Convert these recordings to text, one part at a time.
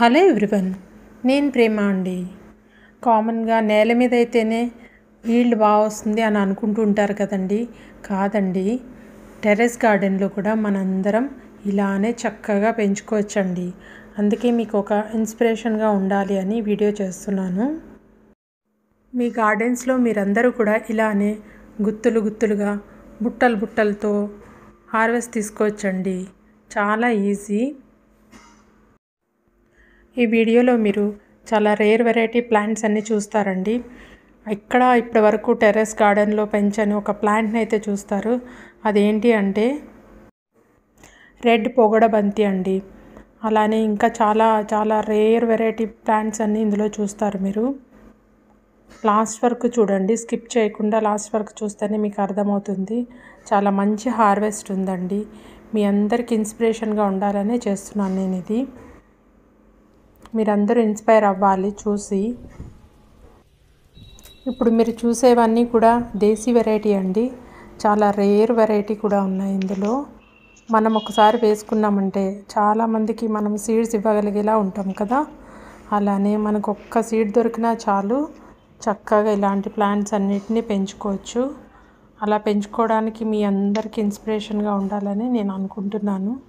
Hello everyone. నేను ప్రేమ అండి. కామన్గా నేల మీద అయితేనే ఈల్డ్ బాగా వస్తుంది అని అనుకుంటూ ఉంటారు కదండి. కాదండి. టెర్రస్ గార్డెన్లో కూడా మనందరం ఇలానే చక్కగా పెంచుకోవచ్చండి. అందుకే మీకు ఒక ఇన్స్పిరేషన్గా ఉండాలి అని వీడియో చేస్తున్నాను. మీ గార్డెన్స్లో మీరందరూ కూడా ఇలానే గుత్తులు గుత్తులుగా బుట్టలు బుట్టలతో హార్వెస్ట్ తీసుకోవచ్చండి. చాలా ఈజీ. ఈ వీడియోలో మీరు చాలా రేర్ వెరైటీ ప్లాంట్స్ అన్నీ చూస్తారండి. ఇక్కడ ఇప్పటి వరకు టెర్రస్ గార్డెన్లో పెంచని ఒక ప్లాంట్ని అయితే చూస్తారు. అదేంటి అంటే రెడ్ పొగడ బంతి అండి. అలానే ఇంకా చాలా చాలా రేర్ వెరైటీ ప్లాంట్స్ అన్నీ ఇందులో చూస్తారు మీరు. లాస్ట్ వరకు చూడండి. స్కిప్ చేయకుండా లాస్ట్ వరకు చూస్తేనే మీకు అర్థమవుతుంది. చాలా మంచి హార్వెస్ట్ ఉందండి. మీ అందరికి ఇన్స్పిరేషన్గా ఉండాలనే చేస్తున్నాను నేను ఇది. మీరందరూ ఇన్స్పైర్ అవ్వాలి చూసి. ఇప్పుడు మీరు చూసేవన్నీ కూడా దేశీ వెరైటీ అండి. చాలా రేర్ వెరైటీ కూడా ఉన్నాయి ఇందులో. మనం ఒకసారి వేసుకున్నామంటే చాలామందికి మనం సీడ్స్ ఇవ్వగలిగేలా ఉంటాం కదా. అలానే మనకు ఒక్క సీడ్ దొరికినా చాలు చక్కగా ఇలాంటి ప్లాంట్స్ అన్నిటినీ పెంచుకోవచ్చు. అలా పెంచుకోవడానికి మీ అందరికీ ఇన్స్పిరేషన్గా ఉండాలని నేను అనుకుంటున్నాను.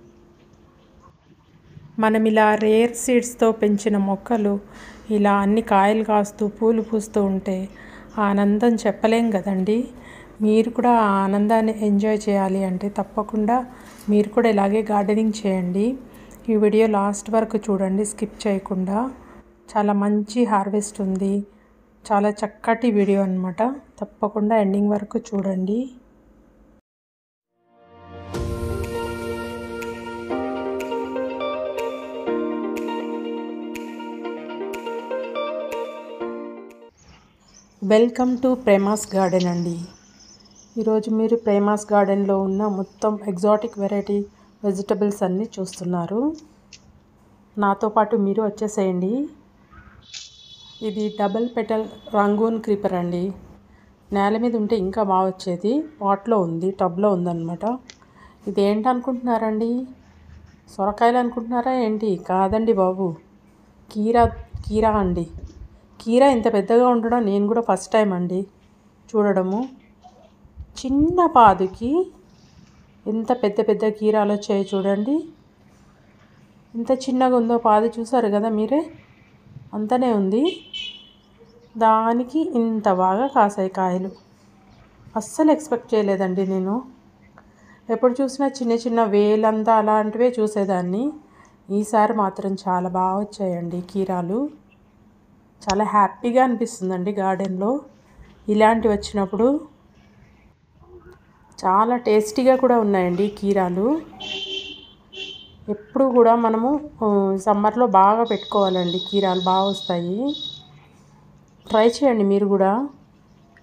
మనం ఇలా రేర్ సీడ్స్తో పెంచిన మొక్కలు ఇలా అన్ని కాయలు కాస్తూ పూలు పూస్తూ ఉంటే ఆనందం చెప్పలేం కదండి. మీరు కూడా ఆ ఆనందాన్ని ఎంజాయ్ చేయాలి అంటే తప్పకుండా మీరు కూడా ఇలాగే గార్డెనింగ్ చేయండి. ఈ వీడియో లాస్ట్ వరకు చూడండి స్కిప్ చేయకుండా. చాలా మంచి హార్వెస్ట్ ఉంది. చాలా చక్కటి వీడియో అనమాట తప్పకుండా ఎండింగ్ వరకు చూడండి. వెల్కమ్ టు ప్రేమాస్ గార్డెన్ అండి. ఈరోజు మీరు ప్రేమాస్ గార్డెన్లో ఉన్న మొత్తం ఎగ్జాటిక్ వెరైటీ వెజిటబుల్స్ అన్నీ చూస్తున్నారు. నాతో పాటు మీరు వచ్చేసేయండి. ఇది డబల్ పెటల్ రంగూన్ క్రీపర్ అండి. నేల మీద ఉంటే ఇంకా బాగా వచ్చేది. పాట్లో ఉంది టబ్లో ఉందన్నమాట. ఇది ఏంటి అనుకుంటున్నారండి సొరకాయలు అనుకుంటున్నారా ఏంటి? కాదండి బాబు. కీరా కీరా అండి. కీర ఇంత పెద్దగా ఉండడం నేను కూడా ఫస్ట్ టైం అండి చూడడము. చిన్న పాదుకి ఎంత పెద్ద పెద్ద కీరాలు వచ్చాయో చూడండి. ఎంత చిన్నగా ఉందో పాదు చూసారు కదా మీరే? అంతనే ఉంది. దానికి ఇంత బాగా కాసాయి కాయలు. అస్సలు ఎక్స్పెక్ట్ చేయలేదండి నేను. ఎప్పుడు చూసినా చిన్న చిన్న వేలంతా అలాంటివే చూసేదాన్ని. ఈసారి మాత్రం చాలా బాగా వచ్చాయండి కీరాలు. చాలా హ్యాపీగా అనిపిస్తుందండి గార్డెన్లో. ఇలాంటివి వచ్చినప్పుడు చాలా టేస్టీగా కూడా ఉన్నాయండి కీరాలు. ఎప్పుడు కూడా మనము సమ్మర్లో బాగా పెట్టుకోవాలండి కీరాలు బాగా వస్తాయి. ట్రై చేయండి మీరు కూడా.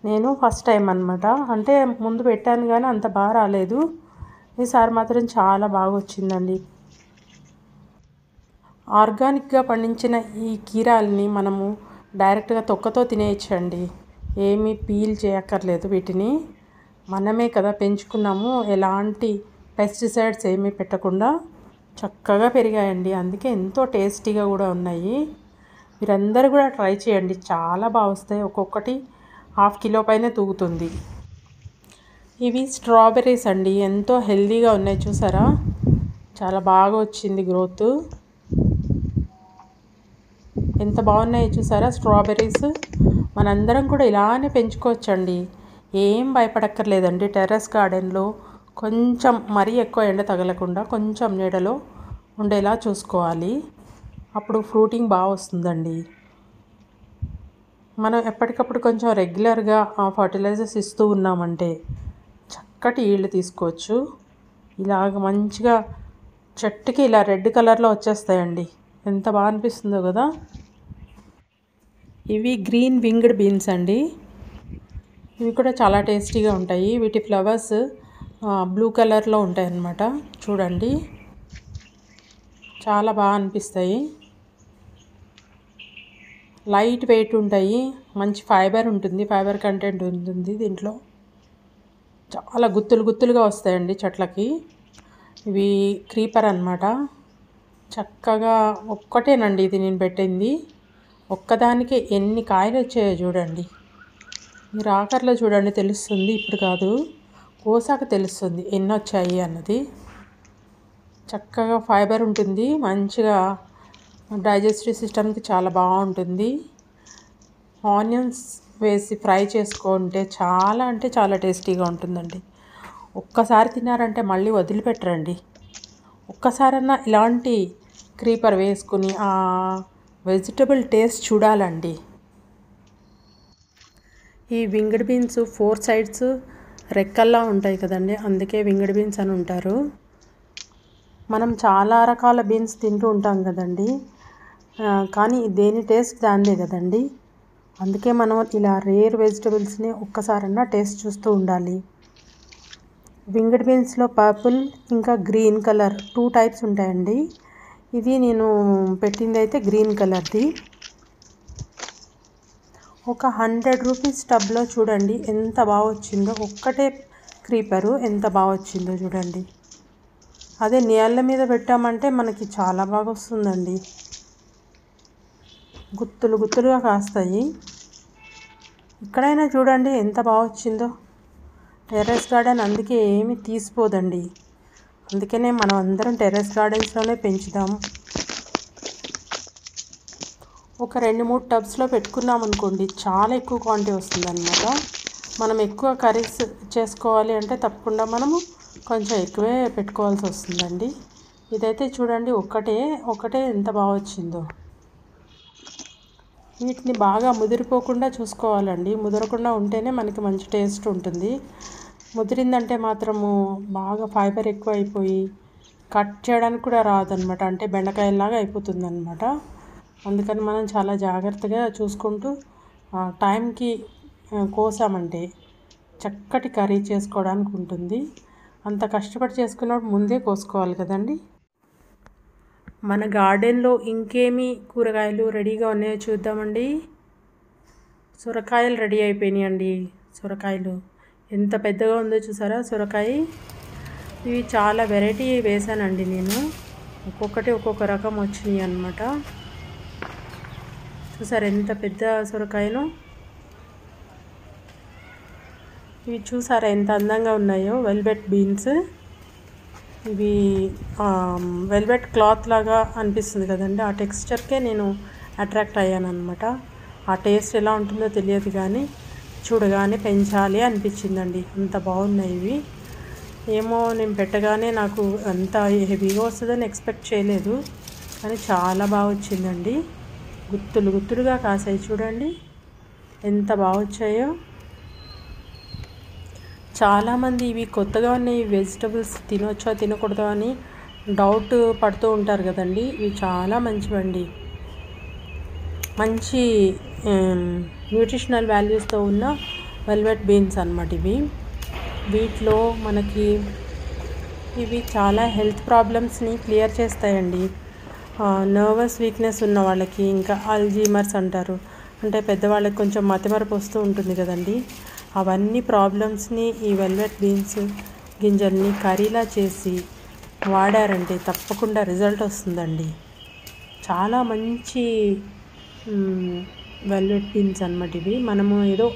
నేను ఫస్ట్ టైం అనమాట అంటే ముందు పెట్టాను కానీ అంత బాగా రాలేదు. ఈసారి మాత్రం చాలా బాగా వచ్చిందండి. ఆర్గానిక్గా పండించిన ఈ కీరాలని మనము డైరెక్ట్గా తొక్కతో తినేయచ్చండి. ఏమీ పీల్ చేయక్కర్లేదు వీటిని. మనమే కదా పెంచుకున్నాము. ఎలాంటి పెస్టిసైడ్స్ ఏమీ పెట్టకుండా చక్కగా పెరిగాయండి. అందుకే ఎంతో టేస్టీగా కూడా ఉన్నాయి. మీరందరూ కూడా ట్రై చేయండి. చాలా బాగా వస్తాయి ఒక్కొక్కటి హాఫ్ కిలో పైన తూగుతుంది. ఇవి స్ట్రాబెర్రీస్ అండి. ఎంతో హెల్దీగా ఉన్నాయి చూసారా? చాలా బాగా వచ్చింది గ్రోత్. ఎంత బాగున్నాయో చూసారా? స్ట్రాబెర్రీస్. మనందరం కూడా ఇలానే పెంచుకోవచ్చండి. ఏం భయపడక్కర్లేదండి. టెర్రస్ గార్డెన్లో కొంచెం మరీ ఎక్కువ ఎండ తగలకుండా కొంచెం నీడలో ఉండేలా చూసుకోవాలి. అప్పుడు ఫ్రూటింగ్ బాగా వస్తుందండి. మనం ఎప్పటికప్పుడు కొంచెం రెగ్యులర్గా ఫర్టిలైజర్స్ ఇస్తూ ఉన్నామంటే చక్కటి ఈళ్ళు తీసుకోవచ్చు. ఇలాగ మంచిగా చెట్టుకి ఇలా రెడ్ కలర్లో వచ్చేస్తాయండి. ఎంత బాగా అనిపిస్తుందో కదా? ఇవి గ్రీన్ వింగ్డ్ బీన్స్ అండి. ఇవి కూడా చాలా టేస్టీగా ఉంటాయి. వీటి ఫ్లవర్స్ బ్లూ కలర్లో ఉంటాయి అన్నమాట చూడండి. చాలా బాగా అనిపిస్తాయి. లైట్ వెయిట్ ఉంటాయి. మంచి ఫైబర్ ఉంటుంది. ఫైబర్ కంటెంట్ ఉంటుంది దీంట్లో. చాలా గుత్తులు గుత్తులుగా వస్తాయండి చెట్లకి. ఇవి క్రీపర్ అనమాట చక్కగా ఒక్కటేనండి ఇది నేను పెట్టింది. ఒక్కదానికే ఎన్ని కాయలు వచ్చాయో చూడండి. మీరు ఆఖరిలో చూడండి తెలుస్తుంది. ఇప్పుడు కాదు కోసాక తెలుస్తుంది ఎన్ని వచ్చాయి అన్నది. చక్కగా ఫైబర్ ఉంటుంది. మంచిగా డైజెస్టివ్ సిస్టమ్కి చాలా బాగుంటుంది. ఆనియన్స్ వేసి ఫ్రై చేసుకుంటే చాలా అంటే చాలా టేస్టీగా ఉంటుందండి. ఒక్కసారి తిన్నారంటే మళ్ళీ వదిలిపెట్టరండి. ఒక్కసారన్నా ఇలాంటి క్రీపర్ వేసుకుని వెజిటబుల్ టేస్ట్ చూడాలండి. ఈ వింగడ్ బీన్స్ ఫోర్ సైడ్స్ రెక్కల్లా ఉంటాయి కదండి అందుకే వింగడ్ బీన్స్ అని ఉంటారు. మనం చాలా రకాల బీన్స్ తింటూ ఉంటాం కదండి. కానీ దేని టేస్ట్ దానిదే కదండి. అందుకే మనం ఇలా రేర్ వెజిటబుల్స్ని ఒక్కసారన్నా టేస్ట్ చూస్తూ ఉండాలి. వింగడ్ బీన్స్లో పర్పుల్ ఇంకా గ్రీన్ కలర్ టూ టైప్స్ ఉంటాయండి. ఇది నేను పెట్టింది అయితే గ్రీన్ కలర్ది. ఒక హండ్రెడ్ రూపీస్ టబ్లో చూడండి ఎంత బాగా వచ్చిందో ఒక్కటే క్రీపరు ఎంత బాగా వచ్చిందో చూడండి. అదే నీళ్ళ మీద పెట్టామంటే మనకి చాలా బాగా వస్తుందండి గుత్తులు గుత్తులుగా కాస్తాయి. ఇక్కడైనా చూడండి ఎంత బాగా వచ్చిందో టెర్రస్ గార్డెన్ అందుకే ఏమి తీసిపోదండి. అందుకనే మనం అందరం టెర్రస్ గార్డెన్స్లోనే పెంచుదాం. ఒక రెండు మూడు టబ్స్లో పెట్టుకున్నాం అనుకోండి చాలా ఎక్కువ క్వాంటిటీ వస్తుంది అనమాట మనం ఎక్కువ కర్రీస్ చేసుకోవాలి అంటే తప్పకుండా మనము కొంచెం ఎక్కువే పెట్టుకోవాల్సి వస్తుందండి. ఇదైతే చూడండి ఒక్కటే ఒకటే ఎంత బాగా వచ్చిందో. వీటిని బాగా ముదిరిపోకుండా చూసుకోవాలండి. ముదరకుండా ఉంటేనే మనకి మంచి టేస్ట్ ఉంటుంది. ముదిరిందంటే మాత్రము బాగా ఫైబర్ ఎక్కువ అయిపోయి కట్ చేయడానికి కూడా రాదనమాట అంటే బెండకాయలాగా అయిపోతుంది అనమాట అందుకని మనం చాలా జాగ్రత్తగా చూసుకుంటూ టైంకి కోసామంటే చక్కటి కర్రీ చేసుకోవడానికి ఉంటుంది. అంత కష్టపడి చేసుకున్నప్పుడు ముందే కోసుకోవాలి కదండి. మన గార్డెన్లో ఇంకేమి కూరగాయలు రెడీగా ఉన్నాయో చూద్దామండి. సొరకాయలు రెడీ అయిపోయినాయండి. సొరకాయలు. ఎంత పెద్దగా ఉందో చూసారా? సొరకాయ. ఇవి చాలా వెరైటీ వేసానండి నేను. ఒక్కొక్కటి ఒక్కొక్క రకం వచ్చినాయి అనమాట చూసారా ఎంత పెద్ద సొరకాయను ఇవి చూసారా ఎంత అందంగా ఉన్నాయో? Velvet beans. ఇవి వెల్వెట్ క్లాత్ లాగా అనిపిస్తుంది కదండి. ఆ టెక్స్చర్కే నేను అట్రాక్ట్ అయ్యాను అనమాట ఆ టేస్ట్ ఎలా ఉంటుందో తెలియదు కానీ చూడగానే పెంచాలి అనిపించిందండి. అంత బాగున్నాయి ఇవి. ఏమో నేను పెట్టగానే నాకు అంత హెవీగా వస్తుందని ఎక్స్పెక్ట్ చేయలేదు. కానీ చాలా బాగా వచ్చిందండి. గుత్తులు గుత్తులుగా కాసాయి చూడండి. ఎంత బాగా వచ్చాయో. చాలామంది ఇవి కొత్తగా ఉన్నాయి వెజిటబుల్స్ తినొచ్చో తినకూడదో అని డౌట్ పడుతూ ఉంటారు కదండి. ఇవి చాలా మంచివండి. మంచి న్యూట్రిషనల్ వాల్యూస్తో ఉన్న వెల్వెట్ బీన్స్ అనమాట ఇవి. వీటిలో మనకి ఇవి చాలా హెల్త్ ప్రాబ్లమ్స్ని క్లియర్ చేస్తాయండి. నర్వస్ వీక్నెస్ ఉన్న వాళ్ళకి ఇంకా అల్జీమర్స్ అంటారు. అంటే పెద్దవాళ్ళకి కొంచెం మతిమరపు వస్తూ ఉంటుంది కదండి. అవన్నీ ప్రాబ్లమ్స్ని ఈ వెల్వెట్ బీన్స్ గింజల్ని కర్రీలా చేసి వాడారంటే తప్పకుండా రిజల్ట్ వస్తుందండి. చాలా మంచి వెల్వెట్ బీన్స్ అనమాట ఇవి. మనము ఏదో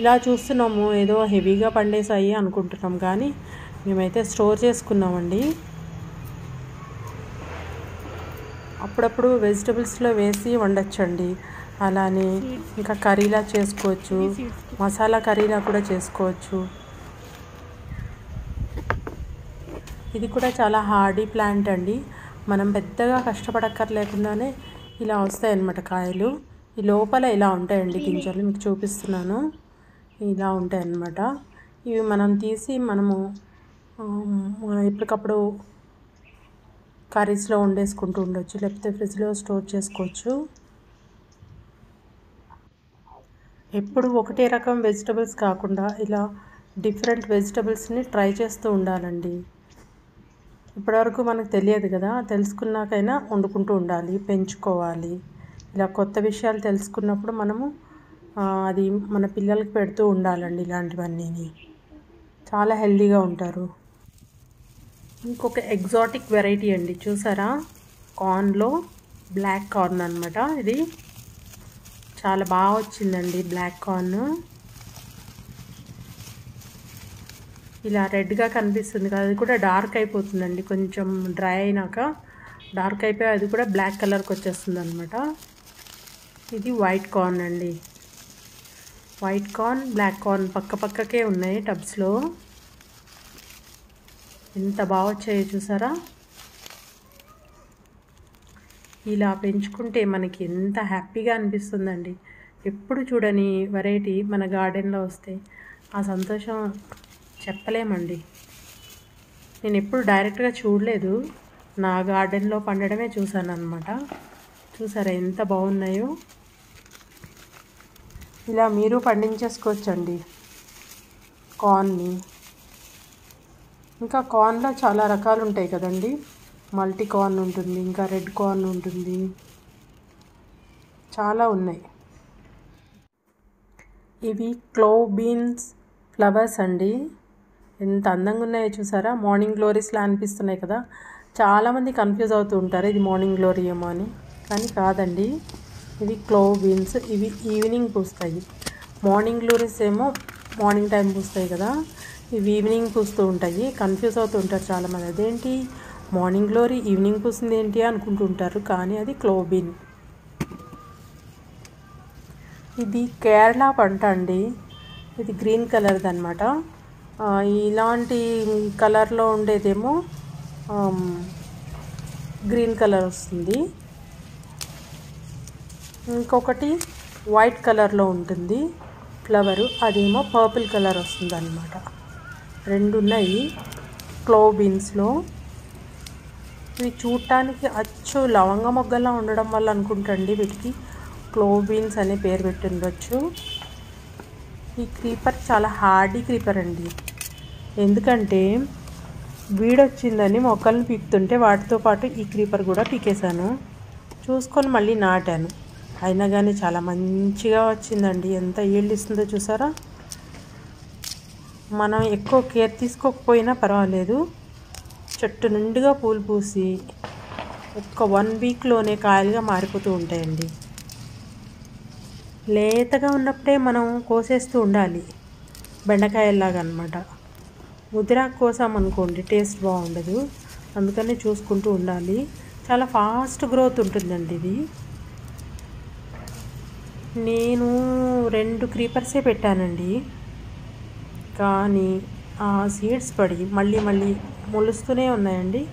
ఇలా చూస్తున్నాము ఏదో హెవీగా పండేసాయి అనుకుంటున్నాం కానీ మేమైతే స్టోర్ చేసుకున్నామండి. అప్పుడప్పుడు వెజిటబుల్స్లో వేసి వండొచ్చండి. అలానే ఇంకా కర్రీలా చేసుకోవచ్చు మసాలా కర్రీలా కూడా చేసుకోవచ్చు. ఇది కూడా చాలా హార్డీ ప్లాంట్ అండి. మనం పెద్దగా కష్టపడక్కర్లేకుండానే ఇలా వస్తాయి అన్నమాట కాయలు. ఈ లోపల ఇలా ఉంటాయండి గింజలు మీకు చూపిస్తున్నాను. ఇలా ఉంటాయి అన్నమాట ఇవి మనం తీసి మనము ఎప్పటికప్పుడు కర్రీస్లో వండేసుకుంటూ ఉండొచ్చు లేకపోతే ఫ్రిడ్జ్లో స్టోర్ చేసుకోవచ్చు. ఎప్పుడు ఒకటే రకం వెజిటబుల్స్ కాకుండా ఇలా డిఫరెంట్ వెజిటబుల్స్ని ట్రై చేస్తూ ఉండాలండి. ఇప్పటివరకు మనకు తెలియదు కదా తెలుసుకున్నాకైనా వండుకుంటూ ఉండాలి పెంచుకోవాలి. ఇలా కొత్త విషయాలు తెలుసుకున్నప్పుడు మనము అది మన పిల్లలకి పెడుతూ ఉండాలండి ఇలాంటివన్నీ చాలా హెల్దీగా ఉంటారు. ఇంకొక ఎగ్జాటిక్ వెరైటీ అండి చూసారా? కార్న్లో బ్లాక్ కార్న్ అనమాట ఇది. చాలా బాగా వచ్చిందండి బ్లాక్ కార్న్. ఇలా రెడ్గా కనిపిస్తుంది కదా అది కూడా డార్క్ అయిపోతుందండి కొంచెం డ్రై అయినాక. డార్క్ అయిపోయి అది కూడా బ్లాక్ కలర్కి వచ్చేస్తుంది అనమాట ఇది వైట్ కార్న్ అండి. వైట్ కార్న్ బ్లాక్ కార్న్ పక్క పక్కకే ఉన్నాయి టబ్స్లో ఎంత బాగా వచ్చాయో చూసారా? ఇలా పెంచుకుంటే మనకి ఎంత హ్యాపీగా అనిపిస్తుందండి. ఎప్పుడు చూడని వెరైటీ మన గార్డెన్లో వస్తే ఆ సంతోషం చెప్పలేమండి. నేను ఎప్పుడు డైరెక్ట్గా చూడలేదు. నా గార్డెన్లో పండడమే చూశాను అనమాట చూసారా ఎంత బాగున్నాయో? ఇలా మీరు పండించేసుకోవచ్చండి. కార్న్ని. ఇంకా కార్న్లో చాలా రకాలు ఉంటాయి కదండి. మల్టీ కార్న్ ఉంటుంది ఇంకా రెడ్ కార్న్ ఉంటుంది. చాలా ఉన్నాయి. ఇవి క్లో బీన్స్ ఫ్లవర్స్ అండి. ఎంత అందంగా ఉన్నాయో చూసారా? మార్నింగ్ గ్లోరీస్లా అనిపిస్తున్నాయి కదా. చాలామంది కన్ఫ్యూజ్ అవుతూ ఉంటారు ఇది మార్నింగ్ గ్లోరీ ఏమో అని. కానీ కాదండి. ఇవి క్లోవ్ బీన్స్ ఇవి ఈవినింగ్ పూస్తాయి. మార్నింగ్ లూరిస్ ఏమో మార్నింగ్ టైం పూస్తాయి కదా. ఇవి ఈవినింగ్ పూస్తూ ఉంటాయి. కన్ఫ్యూజ్ అవుతూ ఉంటారు చాలామంది. అదేంటి? మార్నింగ్ గ్లోరీ ఈవినింగ్ పూస్తుంది ఏంటి అనుకుంటుంటారు కానీ అది క్లోబిన్. ఇది కేరళ పంట అండి. ఇది గ్రీన్ కలర్ది అనమాట ఇలాంటి కలర్లో ఉండేదేమో గ్రీన్ కలర్ వస్తుంది. ఇంకొకటి వైట్ కలర్లో ఉంటుంది. ఫ్లవరు అదేమో పర్పుల్ కలర్ వస్తుంది అనమాట రెండు ఉన్నాయి క్లో బీన్స్లో ఇవి చూడటానికి అచ్చు లవంగ మొగ్గలా ఉండడం వల్ల అనుకుంటండి వీటికి. క్లో బీన్స్ అనే పేరు పెట్టిండొచ్చు. ఈ క్రీపర్ చాలా హార్డీ క్రీపర్ అండి. ఎందుకంటే వీడొచ్చిందని మొక్కలను పీకుతుంటే వాటితో పాటు ఈ క్రీపర్ కూడా పీకేశాను. చూసుకొని మళ్ళీ నాటాను. అయినా కానీ చాలా మంచిగా వచ్చిందండి. ఎంత ఈల్డ్ ఇస్తుందో చూసారా? మనం ఎక్కువ కేర్ తీసుకోకపోయినా పర్వాలేదు. చెట్టు నిండుగా పూలు పూసి ఒక్క వన్ వీక్లోనే కాయలుగా మారిపోతూ ఉంటాయండి. లేతగా ఉన్నప్పుడే మనం కోసేస్తూ ఉండాలి. బెండకాయల్లాగా అనమాట ముదిరాకు కోసామనుకోండి టేస్ట్ బాగుండదు. అందుకని చూసుకుంటూ ఉండాలి. చాలా ఫాస్ట్ గ్రోత్ ఉంటుందండి ఇది. నేను రెండు క్రీపర్సే పెట్టానండి. కానీ ఆ సీడ్స్ పడి మళ్ళీ మళ్ళీ మొలుస్తూనే ఉన్నాయండి.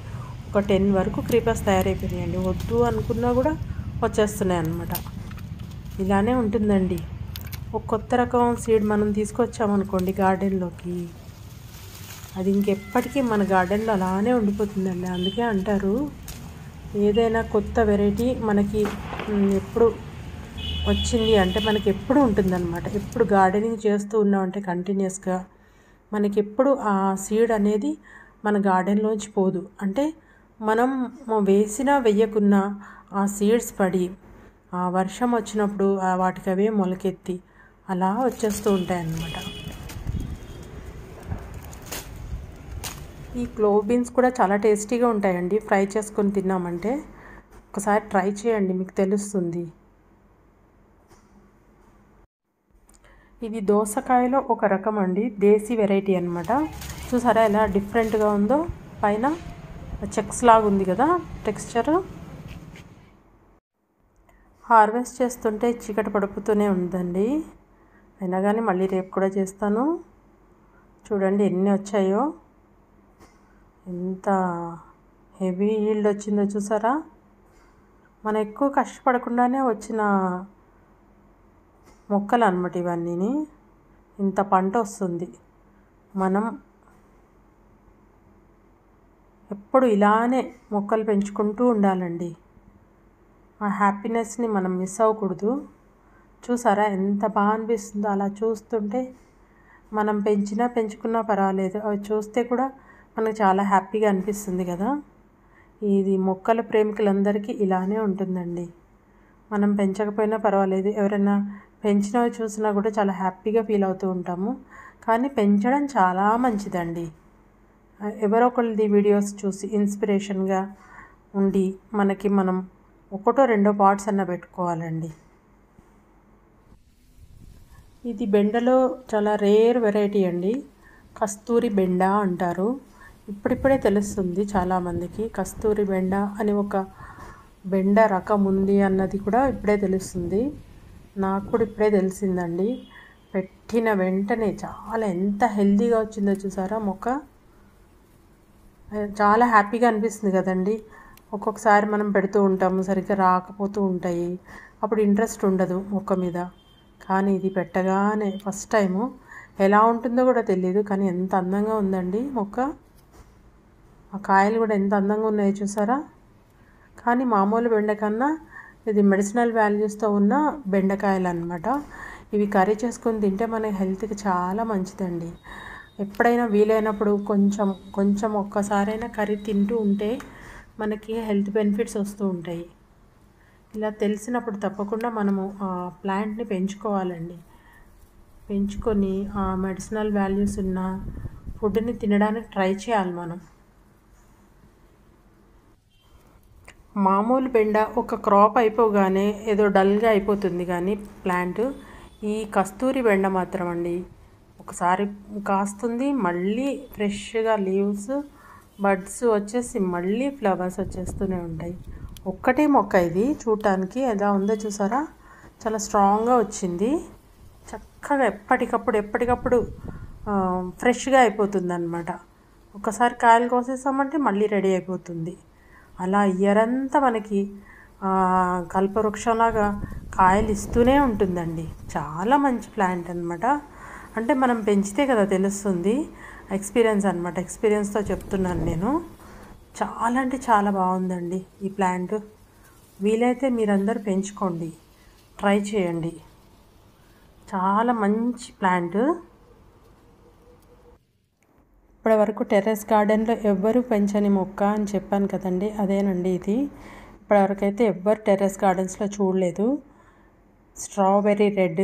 ఒక టెన్ వరకు క్రీపర్స్ తయారైపోయినాయండి. వద్దు అనుకున్నా కూడా వచ్చేస్తున్నాయి అన్నమాట. ఇలానే ఉంటుందండి. ఒక కొత్త రకం సీడ్ మనం తీసుకొచ్చామనుకోండి గార్డెన్లోకి అది ఇంకెప్పటికీ మన గార్డెన్లో అలానే ఉండిపోతుందండి. అందుకే అంటారు ఏదైనా కొత్త వెరైటీ మనకి ఎప్పుడు వచ్చింది అంటే మనకి ఎప్పుడు ఉంటుందన్నమాట. ఎప్పుడు గార్డెనింగ్ చేస్తూ ఉన్నామంటే కంటిన్యూస్గా మనకి ఎప్పుడు ఆ సీడ్ అనేది మన గార్డెన్లోంచి పోదు. అంటే మనం వేసినా వేయకున్నా ఆ సీడ్స్ పడి ఆ వర్షం వచ్చినప్పుడు వాటికి అవే మొలకెత్తి అలా వచ్చేస్తూ ఉంటాయన్నమాట. ఈ క్లోవ్ బీన్స్ కూడా చాలా టేస్టీగా ఉంటాయండి. ఫ్రై చేసుకొని తిన్నామంటే ఒకసారి ట్రై చేయండి మీకు తెలుస్తుంది. ఇది దోసకాయలో ఒక రకం అండి దేశీ వెరైటీ అనమాట చూసారా ఎలా డిఫరెంట్గా ఉందో? పైన చెక్స్ లాగా ఉంది కదా టెక్స్చర్. హార్వెస్ట్ చేస్తుంటే చీకటి పడుపుతూనే ఉందండి. అయినా కానీ మళ్ళీ రేపు కూడా చేస్తాను. చూడండి ఎన్ని వచ్చాయో. ఎంత హెవీ ఈల్డ్ వచ్చిందో చూసారా? మనం ఎక్కువ కష్టపడకుండానే వచ్చిన మొక్కలు అనమాట ఇవన్నీ ఇంత పంట వస్తుంది. మనం ఎప్పుడు ఇలానే మొక్కలు పెంచుకుంటూ ఉండాలండి. ఆ హ్యాపీనెస్ని మనం మిస్ అవ్వకూడదు. చూసారా ఎంత బాగా అనిపిస్తుందో అలా చూస్తుంటే మనం పెంచినా పెంచుకున్నా పర్వాలేదు. అవి చూస్తే కూడా మనకు చాలా హ్యాపీగా అనిపిస్తుంది కదా. ఇది మొక్కల ప్రేమికులందరికీ ఇలానే ఉంటుందండి. మనం పెంచకపోయినా పర్వాలేదు. ఎవరైనా పెంచినవి చూసినా కూడా చాలా హ్యాపీగా ఫీల్ అవుతూ ఉంటాము. కానీ పెంచడం చాలా మంచిదండి. ఎవరో ఒకళ్ళది వీడియోస్ చూసి ఇన్స్పిరేషన్గా ఉండి మనకి మనం ఒకటో రెండో పార్ట్స్ అన్న పెట్టుకోవాలండి. ఇది బెండలో చాలా రేర్ వెరైటీ అండి. కస్తూరి బెండ అంటారు. ఇప్పుడిప్పుడే తెలుస్తుంది చాలామందికి కస్తూరి బెండ అని ఒక బెండ రకం ఉంది అన్నది కూడా ఇప్పుడే తెలుస్తుంది. నాకు కూడా ఇప్పుడే తెలిసిందండి. పెట్టిన వెంటనే చాలా ఎంత హెల్దీగా వచ్చిందో చూసారా మొక్క? చాలా హ్యాపీగా అనిపిస్తుంది కదండి. ఒక్కొక్కసారి మనం పెడుతూ ఉంటాము సరిగ్గా రాకపోతూ ఉంటాయి. అప్పుడు ఇంట్రెస్ట్ ఉండదు మొక్క మీద. కానీ ఇది పెట్టగానే ఫస్ట్ టైము ఎలా ఉంటుందో కూడా తెలియదు కానీ ఎంత అందంగా ఉందండి మొక్క. ఆ కాయలు కూడా ఎంత అందంగా ఉన్నాయో చూసారా? కానీ మామూలు బెండకన్నా ఇది మెడిసినల్ వాల్యూస్తో ఉన్న బెండకాయలు అనమాట ఇవి కర్రీ చేసుకొని తింటే మన హెల్త్కి చాలా మంచిదండి. ఎప్పుడైనా వీలైనప్పుడు కొంచెం కొంచెం ఒక్కసారైనా కర్రీ తింటూ ఉంటే మనకి హెల్త్ బెనిఫిట్స్ వస్తూ ఉంటాయి. ఇలా తెలిసినప్పుడు తప్పకుండా మనము ఆ ప్లాంట్ని పెంచుకోవాలండి. పెంచుకొని ఆ మెడిసినల్ వాల్యూస్ ఉన్న ఫుడ్ని తినడానికి ట్రై చేయాలి మనం. మామూలు బెండ ఒక క్రాప్ అయిపోగానే ఏదో డల్గా అయిపోతుంది కానీ ప్లాంట్. ఈ కస్తూరి బెండ మాత్రం అండి ఒకసారి కాస్తుంది మళ్ళీ ఫ్రెష్గా లీవ్స్ బడ్స్ వచ్చేసి మళ్ళీ ఫ్లవర్స్ వచ్చేస్తూనే ఉంటాయి. ఒక్కటే మొక్క ఇది చూడటానికి ఎలా ఉందో చూసారా? చాలా స్ట్రాంగ్గా వచ్చింది. చక్కగా ఎప్పటికప్పుడు ఎప్పటికప్పుడు ఫ్రెష్గా అయిపోతుంది అనమాట ఒకసారి కాయలు కోసేసామంటే మళ్ళీ రెడీ అయిపోతుంది. అలా ఇయర్ అంతా మనకి కల్పవృక్షంలాగా కాయలు ఇస్తూనే ఉంటుందండి. చాలా మంచి ప్లాంట్ అనమాట అంటే మనం పెంచితే కదా తెలుస్తుంది. ఎక్స్పీరియన్స్ అనమాట ఎక్స్పీరియన్స్తో చెప్తున్నాను నేను. చాలా అంటే చాలా బాగుందండి ఈ ప్లాంట్. వీలైతే మీరందరూ పెంచుకోండి. ట్రై చేయండి. చాలా మంచి ప్లాంట్. ఇప్పటి వరకు టెర్రస్ గార్డెన్లో ఎవ్వరూ పెంచని మొక్క అని చెప్పాను కదండి అదేనండి ఇది. ఇప్పటివరకు అయితే ఎవ్వరు టెర్రస్ గార్డెన్స్లో చూడలేదు. స్ట్రాబెర్రీ రెడ్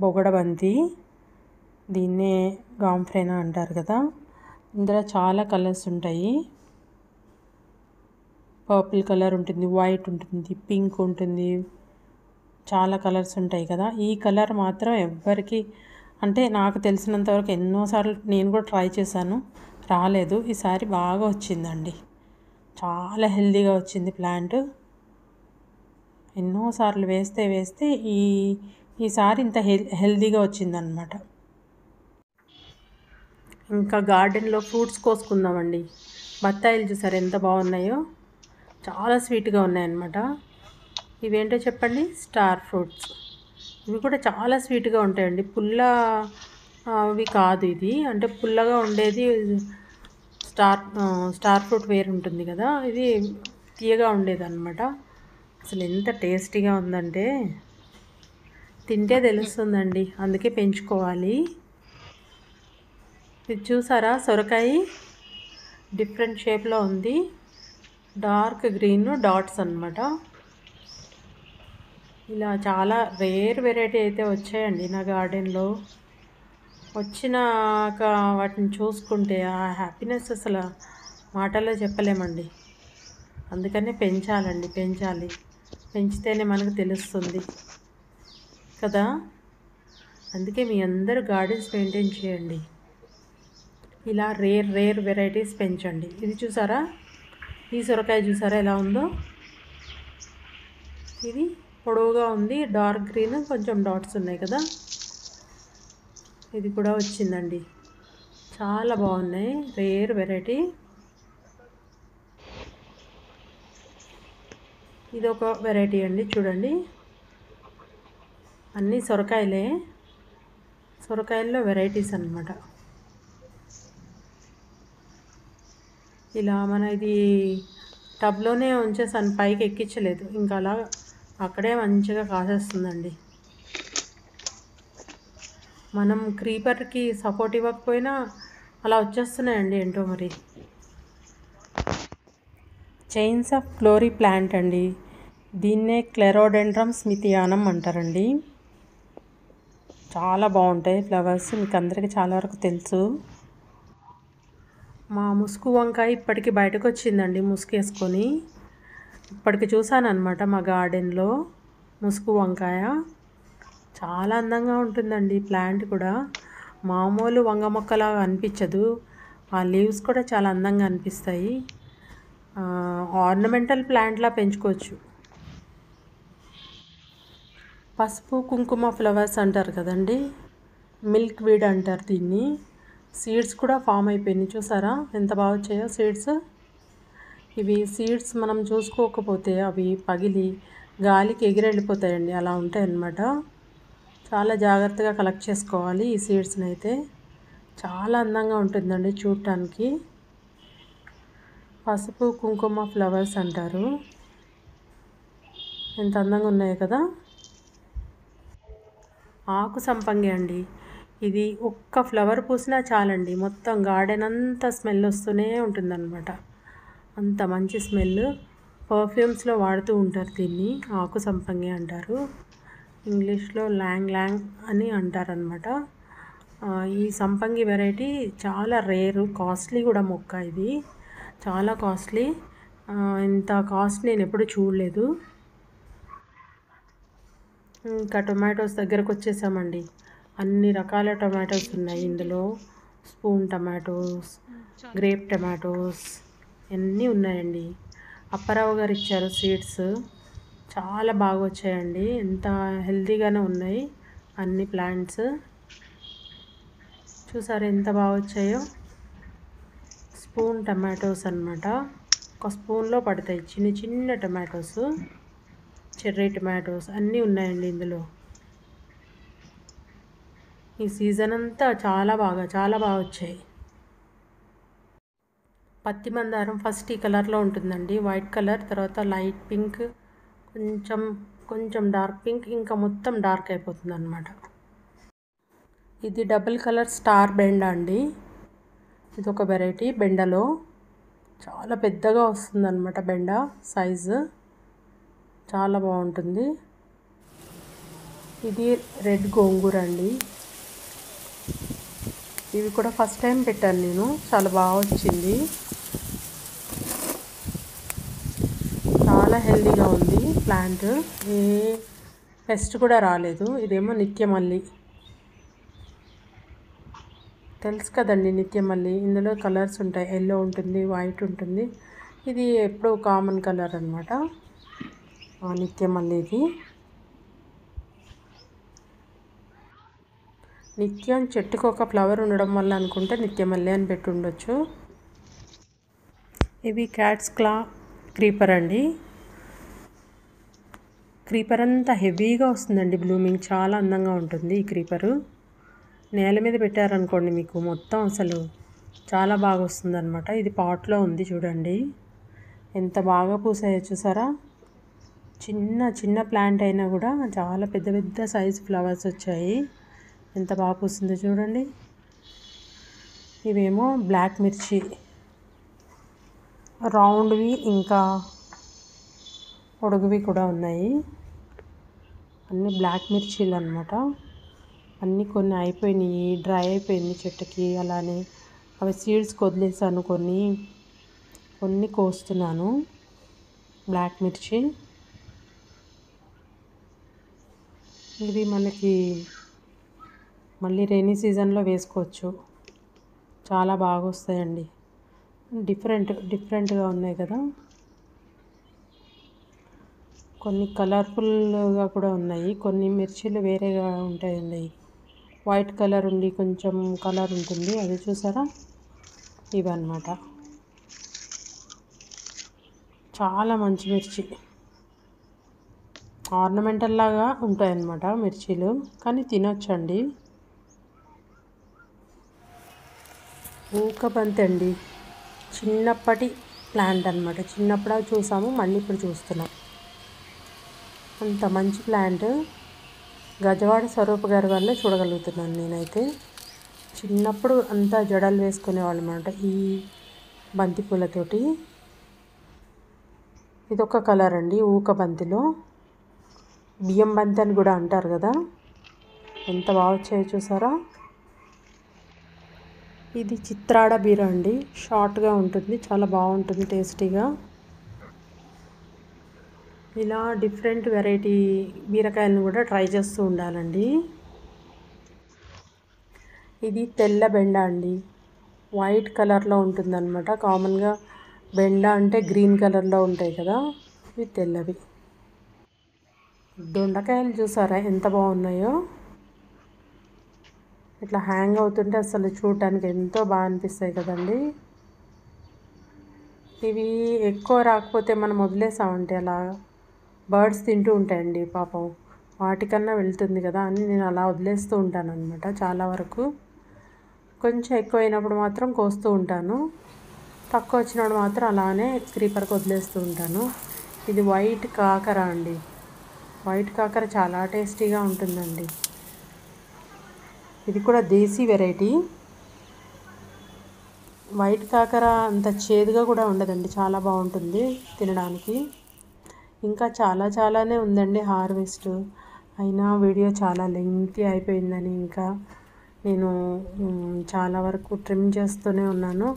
బొగడబంతి దీన్నే గాంఫ్రేనా అంటారు కదా. ఇందులో చాలా కలర్స్ ఉంటాయి. పర్పుల్ కలర్ ఉంటుంది వైట్ ఉంటుంది పింక్ ఉంటుంది. చాలా కలర్స్ ఉంటాయి కదా. ఈ కలర్ మాత్రం ఎవ్వరికి అంటే నాకు తెలిసినంతవరకు ఎన్నోసార్లు నేను కూడా ట్రై చేశాను. రాలేదు. ఈసారి బాగా వచ్చిందండి. చాలా హెల్దీగా వచ్చింది ప్లాంట్. ఎన్నోసార్లు వేస్తే వేస్తే ఈ ఈసారి ఇంత హెల్ హెల్దీగా వచ్చిందనమాట ఇంకా గార్డెన్లో ఫ్రూట్స్ కోసుకుందామండి. బత్తాయిలు చూసారు ఎంత బాగున్నాయో? చాలా స్వీట్గా ఉన్నాయన్నమాట. ఇవేంటో చెప్పండి? Star fruits. ఇవి కూడా చాలా స్వీట్గా ఉంటాయండి. పుల్ల అవి కాదు ఇది. అంటే పుల్లగా ఉండేది స్టార్ స్టార్ ఫ్రూట్ వేరు ఉంటుంది కదా. ఇది తీయగా ఉండేది అనమాట అసలు ఎంత టేస్టీగా ఉందంటే తింటే తెలుస్తుందండి. అందుకే పెంచుకోవాలి. ఇది చూసారా? సొరకాయ డిఫరెంట్ షేప్లో ఉంది. డార్క్ గ్రీన్ డాట్స్ అనమాట ఇలా చాలా రేర్ వెరైటీ అయితే వచ్చాయండి నా గార్డెన్లో. వచ్చినాక వాటిని చూసుకుంటే ఆ హ్యాపీనెస్ అసలు మాటల్లో చెప్పలేమండి. అందుకనే పెంచాలండి పెంచాలి. పెంచితేనే మనకు తెలుస్తుంది. కదా? అందుకే మీ అందరూ గార్డెన్స్ మెయింటైన్ చేయండి. ఇలా రేర్ రేర్ వెరైటీస్ పెంచండి. ఇది చూసారా? ఈ సొరకాయ చూసారా ఎలా ఉందో? ఇది పొడవుగా ఉంది డార్క్ గ్రీన్ కొంచెం డాట్స్ ఉన్నాయి కదా. ఇది కూడా వచ్చిందండి. చాలా బాగున్నాయి రేర్ వెరైటీ ఇది ఒక వెరైటీ అండి చూడండి. అన్నీ సొరకాయలే. సొరకాయల్లో వెరైటీస్ అన్నమాట. ఇలా మన ఇది టబ్లోనే ఉంచేసాను పైకి ఎక్కించలేదు. ఇంకా అలా అక్కడే మంచిగా కాసేస్తుందండి. మనం క్రీపర్కి సపోర్ట్ ఇవ్వకపోయినా అలా వచ్చేస్తున్నాయండి ఏంటో మరి. చైన్స్ ఆఫ్ ఫ్లోరీ ప్లాంట్ అండి. దీన్నే క్లెరోడెండ్రమ్ స్మితియానం అంటారండి. చాలా బాగుంటాయి ఫ్లవర్స్ మీకు అందరికీ చాలా వరకు తెలుసు. మా ముసుగు వంకాయ ఇప్పటికి బయటకు వచ్చిందండి ముసుగేసుకొని. ఇప్పటికి చూసాను అనమాట మా గార్డెన్లో ముసుగు వంకాయ. చాలా అందంగా ఉంటుందండి ప్లాంట్ కూడా. మామూలు వంగ మొక్కలాగా అనిపించదు. ఆ లీవ్స్ కూడా చాలా అందంగా అనిపిస్తాయి. ఆర్నమెంటల్ ప్లాంట్లా పెంచుకోవచ్చు. పసుపు కుంకుమ ఫ్లవర్స్ అంటారు కదండి. మిల్క్ వీడ్ అంటారు దీన్ని. సీడ్స్ కూడా ఫామ్ అయిపోయినాయి. చూసారా? ఎంత బాగా వచ్చాయో సీడ్స్. ఇవి సీడ్స్ మనం చూసుకోకపోతే అవి పగిలి గాలికి ఎగిరెళ్ళిపోతాయండి. అలా ఉంటాయి అన్నమాట చాలా జాగ్రత్తగా కలెక్ట్ చేసుకోవాలి ఈ సీడ్స్ని అయితే. చాలా అందంగా ఉంటుందండి చూడటానికి పసుపు కుంకుమ ఫ్లవర్స్ అంటారు. ఎంత అందంగా ఉన్నాయి కదా. ఆకు సంపంగి అండి. ఇది ఒక్క ఫ్లవర్ పూసినా చాలండి. మొత్తం గార్డెన్ అంతా స్మెల్ వస్తూనే ఉంటుందన్నమాట. అంత మంచి స్మెల్ పర్ఫ్యూమ్స్లో వాడుతూ ఉంటారు దీన్ని ఆకు సంపంగి అంటారు. ఇంగ్లీష్లో ల్యాంగ్ ల్యాంగ్ అని అంటారనమాట ఈ సంపంగి వెరైటీ చాలా రేరు కాస్ట్లీ కూడా మొక్క ఇది. చాలా కాస్ట్లీ. ఇంత కాస్ట్ నేను ఎప్పుడు చూడలేదు. ఇంకా టొమాటోస్ దగ్గరకు వచ్చేసామండి. అన్ని రకాల టొమాటోస్ ఉన్నాయి ఇందులో. స్పూన్ టమాటోస్ గ్రేప్ టమాటోస్ అన్నీ ఉన్నాయండి? అప్పారావు గారు ఇచ్చారు సీడ్స్. చాలా బాగా వచ్చాయండి. ఎంత హెల్తీగానే ఉన్నాయి అన్ని ప్లాంట్స్. చూసారు ఎంత బాగా వచ్చాయో? స్పూన్ టమాటోస్ అనమాట ఒక స్పూన్లో పడతాయి. చిన్న చిన్న టమాటోస్ చెర్రీ టమాటోస్ అన్నీ ఉన్నాయండి ఇందులో. ఈ సీజన్ అంతా చాలా బాగా చాలా బాగా వచ్చాయి. పత్తి మందారం ఫస్ట్ ఈ కలర్లో ఉంటుందండి. వైట్ కలర్ తర్వాత లైట్ పింక్ కొంచెం కొంచెం డార్క్ పింక్ ఇంకా మొత్తం డార్క్ అయిపోతుంది అనమాట ఇది డబుల్ కలర్ స్టార్ బెండ అండి. ఇది ఒక వెరైటీ బెండలో. చాలా పెద్దగా వస్తుంది అనమాట బెండ సైజు. చాలా బాగుంటుంది. ఇది రెడ్ గోంగూర అండి. ఇవి కూడా ఫస్ట్ టైం పెట్టాను నేను. చాలా బాగా వచ్చింది. చాలా హెల్దీగా ఉంది ప్లాంట్. ఏ పెస్ట్ కూడా రాలేదు. ఇదేమో నిత్యమల్లి. తెలుసు కదండి నిత్యమల్లి. ఇందులో కలర్స్ ఉంటాయి. ఎల్లో ఉంటుంది వైట్ ఉంటుంది. ఇది ఎప్పుడూ కామన్ కలర్ అనమాట నిత్యమల్లి ఇది. నిత్యం చెట్టుకు ఒక ఫ్లవర్ ఉండడం వల్ల అనుకుంటే నిత్యమల్లి అని పెట్టి ఉండొచ్చు ఇవి క్యాట్స్ క్లా క్రీపర్ అండి. క్రీపర్ అంతా హెవీగా వస్తుందండి బ్లూమింగ్ చాలా అందంగా ఉంటుంది ఈ క్రీపరు. నేల మీద పెట్టారనుకోండి మీకు మొత్తం అసలు చాలా బాగా వస్తుందన్నమాట. ఇది పాట్లో ఉంది చూడండి. ఎంత బాగా పూసాయో చూసారా? చిన్న చిన్న ప్లాంట్ అయినా కూడా చాలా పెద్ద పెద్ద సైజ్ ఫ్లవర్స్ వచ్చాయి. ఎంత బాగా పూసిందో చూడండి. ఇవేమో బ్లాక్ మిర్చి రౌండ్వి ఇంకా పొడుగువి కూడా ఉన్నాయి. అన్ని బ్లాక్ మిర్చీలు అనమాట అన్నీ కొన్ని అయిపోయినాయి డ్రై అయిపోయింది చెట్టుకి అలానే. అవి సీడ్స్ వదిలేసాను కొన్ని కొన్ని కోస్తున్నాను. బ్లాక్ మిర్చి. ఇది మనకి మళ్ళీ రెయినీ సీజన్లో వేసుకోవచ్చు. చాలా బాగా వస్తాయండి. డిఫరెంట్ డిఫరెంట్గా ఉన్నాయి కదా. కొన్ని కలర్ఫుల్గా కూడా ఉన్నాయి. కొన్ని మిర్చీలు వేరేగా ఉంటాయండి. వైట్ కలర్ ఉండి కొంచెం కలర్ ఉంటుంది. అది చూసారా? ఇవన్నమాట. చాలా మంచి మిర్చి. ఆర్నమెంటల్ లాగా ఉంటాయన్నమాట మిర్చీలు. కానీ తినొచ్చండి. ఊకబంతి అండి. చిన్నప్పటి ప్లాంట్ అనమాట చిన్నప్పుడు చూసాము మళ్ళీ ఇప్పుడు చూస్తున్నాం. అంత మంచి ప్లాంట్ గజవాడ స్వరూప్ గారి వల్ల చూడగలుగుతున్నాను నేనైతే. చిన్నప్పుడు అంతా జడలు వేసుకునేవాళ్ళు అనమాట ఈ బంతి పూలతోటి. ఇదొక కలర్ అండి ఊక బంతిలో. బియ్యం బంతి అని కూడా అంటారు కదా. ఎంత బాగా వచ్చాయో చూసారా? ఇది చిత్రాడ బీర అండి. షార్ట్గా ఉంటుంది చాలా బాగుంటుంది టేస్టీగా ఇలా డిఫరెంట్ వెరైటీ బీరకాయలను కూడా ట్రై చేస్తూ ఉండాలండి. ఇది తెల్ల బెండ అండి. వైట్ కలర్లో ఉంటుందన్నమాట. కామన్గా బెండ అంటే గ్రీన్ కలర్లో ఉంటాయి కదా ఇవి తెల్లవి. దొండకాయలు చూసారా ఎంత బాగున్నాయో? ఇట్లా హ్యాంగ్ అవుతుంటే అసలు చూడటానికి ఎంతో బాగా అనిపిస్తాయి కదండి. ఇవి ఎక్కువ రాకపోతే మనం వదిలేసామంటే అలా బర్డ్స్ తింటూ ఉంటాయండి పాపం. వాటికన్నా వెళ్తుంది కదా అని నేను అలా వదిలేస్తూ ఉంటాను అనమాట చాలా వరకు. కొంచెం ఎక్కువైనప్పుడు మాత్రం కోస్తూ ఉంటాను. తక్కువ వచ్చినప్పుడు మాత్రం అలానే క్రీపర్కి వదిలేస్తూ ఉంటాను. ఇది వైట్ కాకర అండి. వైట్ కాకర చాలా టేస్టీగా ఉంటుందండి. ఇది కూడా దేశీ వెరైటీ. వైట్ కాకర అంత చేదుగా కూడా ఉండదండి. చాలా బాగుంటుంది తినడానికి. ఇంకా చాలా చాలానే ఉందండి హార్వెస్ట్. అయినా వీడియో చాలా లెంగ్తీ అయిపోయిందని ఇంకా నేను చాలా వరకు ట్రిమ్ చేస్తూనే ఉన్నాను.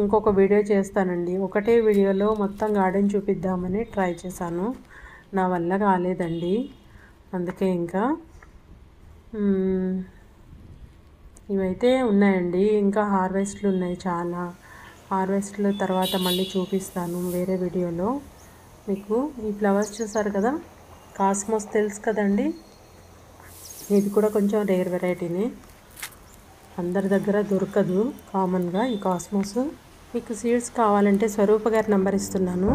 ఇంకొక వీడియో చేస్తానండి. ఒకటే వీడియోలో మొత్తం గార్డెన్ చూపిద్దామని ట్రై చేశాను. నా వల్ల కాలేదండి. అందుకే ఇంకా ఇవైతే ఉన్నాయండి. ఇంకా హార్వెస్ట్లు ఉన్నాయి చాలా. హార్వెస్ట్లు తర్వాత మళ్ళీ చూపిస్తాను వేరే వీడియోలో. మీకు ఈ ఫ్లవర్స్ చూసారు కదా? కాస్మోస్ తెలుసు కదండి? ఇది కూడా కొంచెం రేర్ వెరైటీనే అందరి దగ్గర దొరకదు కామన్గా ఈ కాస్మోస్ మీకు సీడ్స్ కావాలంటే స్వరూప గారి నెంబర్ ఇస్తున్నాను.